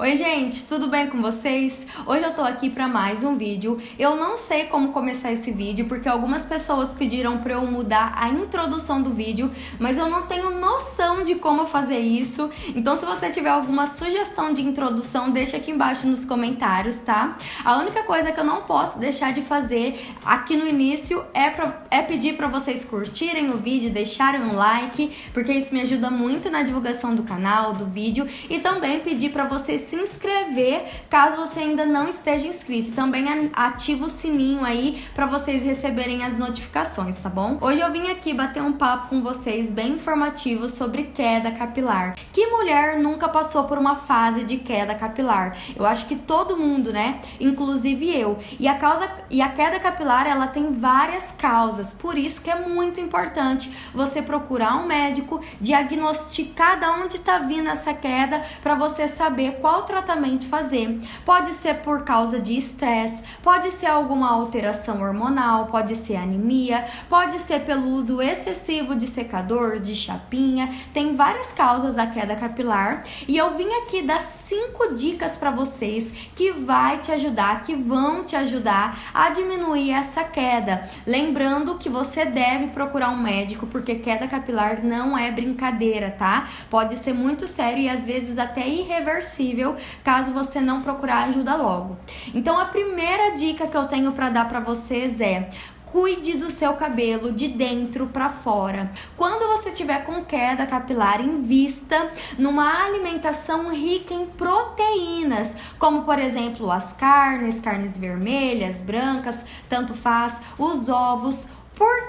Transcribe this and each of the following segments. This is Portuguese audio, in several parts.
Oi, gente, tudo bem com vocês? Hoje eu tô aqui para mais um vídeo. Eu não sei como começar esse vídeo porque algumas pessoas pediram para eu mudar a introdução do vídeo, mas eu não tenho noção de como fazer isso. Então, se você tiver alguma sugestão de introdução, deixa aqui embaixo nos comentários, tá? A única coisa que eu não posso deixar de fazer aqui no início é, pra, é pedir para vocês curtirem o vídeo, deixarem um like, porque isso me ajuda muito na divulgação do canal, do vídeo, e também pedir para vocês se inscrever caso você ainda não esteja inscrito. Também ativa o sininho aí para vocês receberem as notificações, tá bom? Hoje eu vim aqui bater um papo com vocês bem informativo sobre queda capilar. Que mulher nunca passou por uma fase de queda capilar? Eu acho que todo mundo, né? Inclusive eu. E a causa e a queda capilar, ela tem várias causas. Por isso que é muito importante você procurar um médico, diagnosticar de onde está vindo essa queda para você saber qual qual tratamento fazer. Pode ser por causa de estresse, pode ser alguma alteração hormonal, pode ser anemia, pode ser pelo uso excessivo de secador, de chapinha. Tem várias causas a queda capilar e eu vim aqui dar cinco dicas para vocês que vai te ajudar, que vão te ajudar a diminuir essa queda. Lembrando que você deve procurar um médico porque queda capilar não é brincadeira, tá? Pode ser muito sério e às vezes até irreversível caso você não procurar ajuda logo. Então a primeira dica que eu tenho para dar para vocês é Cuide do seu cabelo de dentro para fora. Quando você tiver com queda capilar, invista numa alimentação rica em proteínas, como por exemplo as carnes, carnes vermelhas, brancas, tanto faz, os ovos,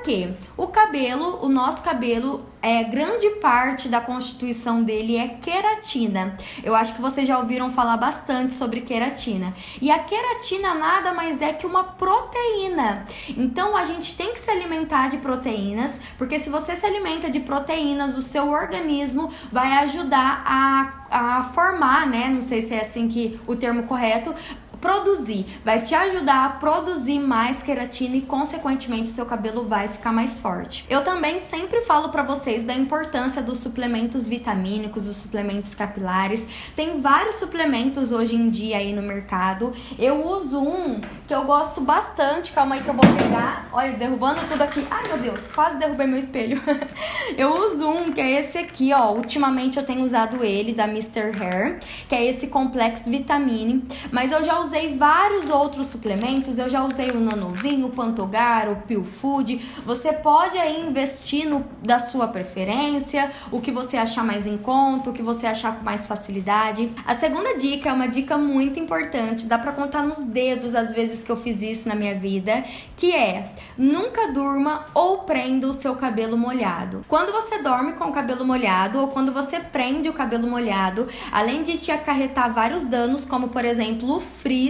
quê? O cabelo, o nosso cabelo, é grande parte da constituição dele é queratina. Eu acho que vocês já ouviram falar bastante sobre queratina. E a queratina nada mais é que uma proteína. Então a gente tem que se alimentar de proteínas, porque se você se alimenta de proteínas, o seu organismo vai ajudar a a formar, né? Não sei se é assim que o termo correto, produzir, vai te ajudar a produzir mais queratina e consequentemente o seu cabelo vai ficar mais forte. Eu também sempre falo para vocês da importância dos suplementos vitamínicos, dos suplementos capilares. Tem vários suplementos hoje em dia aí no mercado. Eu uso um que eu gosto bastante. Calma aí que eu vou pegar. Olha, derrubando tudo aqui. Ai, meu Deus, quase derrubei meu espelho. eu uso um que é esse aqui, ó. Ultimamente eu tenho usado ele da Mr. Hair, que é esse Complex Vitamine, mas eu já usei usei vários outros suplementos, eu já usei o Nanovin, o Pantogar, o Peel Food. Você pode aí investir no da sua preferência, o que você achar mais em conta, o que você achar com mais facilidade. A segunda dica é uma dica muito importante, dá para contar nos dedos as vezes que eu fiz isso na minha vida, que é nunca durma ou prenda o seu cabelo molhado. Quando você dorme com o cabelo molhado ou quando você prende o cabelo molhado, além de te acarretar vários danos, como por exemplo o frio,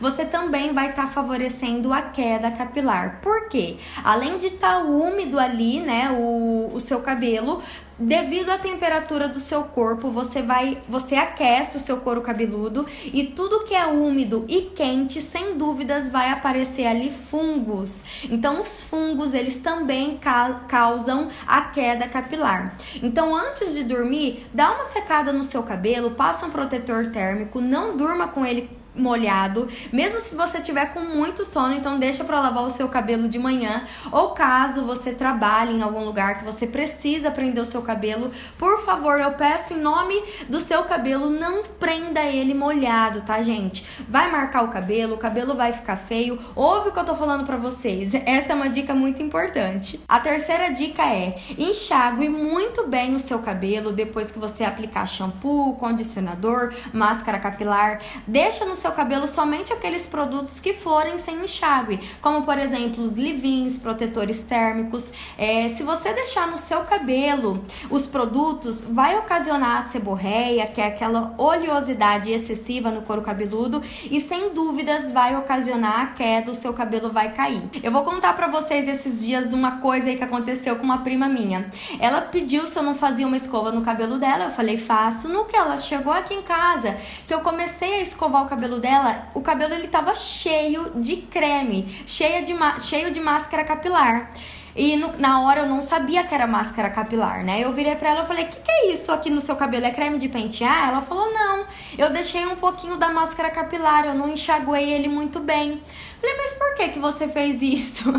você também vai estar tá favorecendo a queda capilar. Por quê? Além de estar tá úmido ali, né, o, o seu cabelo, devido à temperatura do seu corpo, você vai, você aquece o seu couro cabeludo e tudo que é úmido e quente, sem dúvidas, vai aparecer ali fungos. Então, os fungos, eles também ca causam a queda capilar. Então, antes de dormir, dá uma secada no seu cabelo, passa um protetor térmico, não durma com ele molhado, mesmo se você tiver com muito sono, então deixa para lavar o seu cabelo de manhã, ou caso você trabalhe em algum lugar que você precisa prender o seu cabelo, por favor, eu peço em nome do seu cabelo, não prenda ele molhado, tá, gente? Vai marcar o cabelo, o cabelo vai ficar feio. Ouve o que eu tô falando para vocês. Essa é uma dica muito importante. A terceira dica é: enxague muito bem o seu cabelo depois que você aplicar shampoo, condicionador, máscara capilar. Deixa no seu cabelo somente aqueles produtos que forem sem enxágue, como por exemplo os leave-ins, protetores térmicos. É, se você deixar no seu cabelo os produtos, vai ocasionar a seborreia, que é aquela oleosidade excessiva no couro cabeludo, e sem dúvidas vai ocasionar a queda, o seu cabelo vai cair. Eu vou contar para vocês esses dias uma coisa aí que aconteceu com uma prima minha. Ela pediu se eu não fazia uma escova no cabelo dela, eu falei faço. No que ela chegou aqui em casa, que eu comecei a escovar o cabelo cabelo dela, o cabelo ele tava cheio de creme, cheio de, cheio de máscara capilar. E no, na hora eu não sabia que era máscara capilar, né? Eu virei pra ela e falei: O que, que é isso aqui no seu cabelo? É creme de pentear? Ela falou: Não, eu deixei um pouquinho da máscara capilar, eu não enxaguei ele muito bem. Falei, mas por que que você fez isso?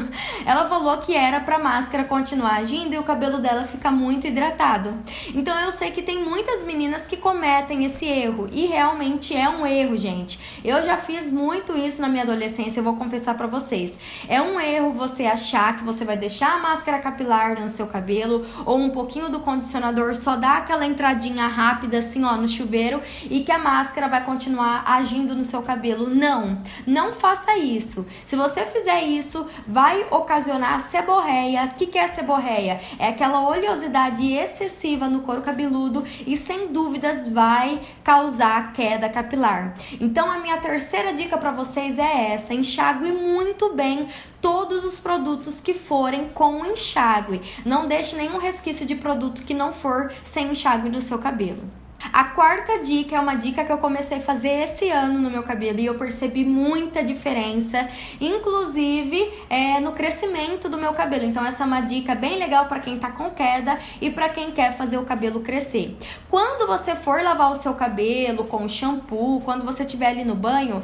Ela falou que era pra máscara continuar agindo e o cabelo dela fica muito hidratado. Então eu sei que tem muitas meninas que cometem esse erro e realmente é um erro, gente. Eu já fiz muito isso na minha adolescência, eu vou confessar para vocês. É um erro você achar que você vai deixar a máscara capilar no seu cabelo ou um pouquinho do condicionador, só dar aquela entradinha rápida assim, ó, no chuveiro e que a máscara vai continuar agindo no seu cabelo. Não, não faça isso isso. Se você fizer isso, vai ocasionar seborreia. O que, que é seborreia? É aquela oleosidade excessiva no couro cabeludo e sem dúvidas vai causar queda capilar. Então a minha terceira dica para vocês é essa: enxague muito bem todos os produtos que forem com enxágue. Não deixe nenhum resquício de produto que não for sem enxágue no seu cabelo. A quarta dica é uma dica que eu comecei a fazer esse ano no meu cabelo e eu percebi muita diferença, inclusive é, no crescimento do meu cabelo. Então essa é uma dica bem legal para quem tá com queda e para quem quer fazer o cabelo crescer. Quando você for lavar o seu cabelo com shampoo, quando você estiver ali no banho,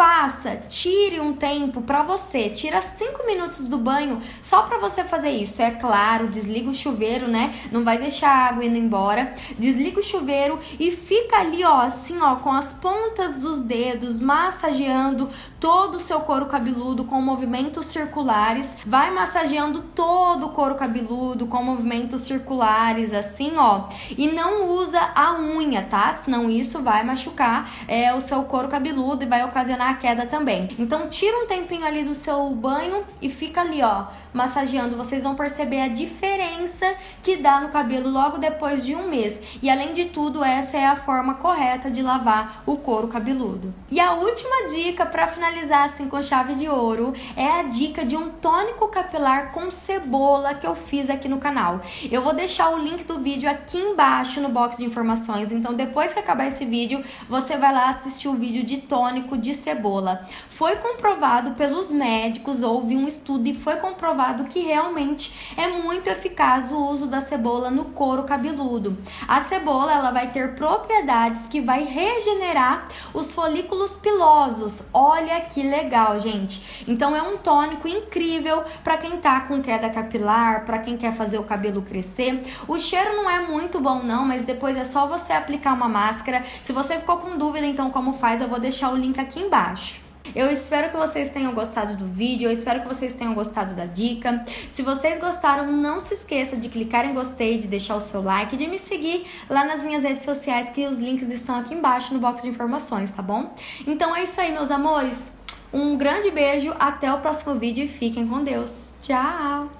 Faça, tire um tempo para você, tira cinco minutos do banho só para você fazer isso. É claro, desliga o chuveiro, né? Não vai deixar a água indo embora. Desliga o chuveiro e fica ali, ó, assim, ó, com as pontas dos dedos massageando todo o seu couro cabeludo com movimentos circulares. Vai massageando todo o couro cabeludo com movimentos circulares, assim, ó. E não usa a unha, tá? Senão isso vai machucar é, o seu couro cabeludo e vai ocasionar ocasionar a queda também. Então tira um tempinho ali do seu banho e fica ali, ó, massageando. Vocês vão perceber a diferença que dá no cabelo logo depois de um mês. E além de tudo, essa é a forma correta de lavar o couro cabeludo. E a última dica para finalizar assim com chave de ouro é a dica de um tônico capilar com cebola que eu fiz aqui no canal. Eu vou deixar o link do vídeo aqui embaixo no box de informações. Então depois que acabar esse vídeo, você vai lá assistir o vídeo de tônico de cebola cebola. Foi comprovado pelos médicos, houve um estudo e foi comprovado que realmente é muito eficaz o uso da cebola no couro cabeludo. A cebola ela vai ter propriedades que vai regenerar os folículos pilosos. Olha que legal, gente. Então é um tônico incrível para quem tá com queda capilar, para quem quer fazer o cabelo crescer. O cheiro não é muito bom não, mas depois é só você aplicar uma máscara. Se você ficou com dúvida então como faz, eu vou deixar o link aqui embaixo Eu espero que vocês tenham gostado do vídeo, eu espero que vocês tenham gostado da dica. Se vocês gostaram, não se esqueça de clicar em gostei, de deixar o seu like, de me seguir lá nas minhas redes sociais, que os links estão aqui embaixo no box de informações, tá bom? Então é isso aí, meus amores. Um grande beijo, até o próximo vídeo e fiquem com Deus. Tchau!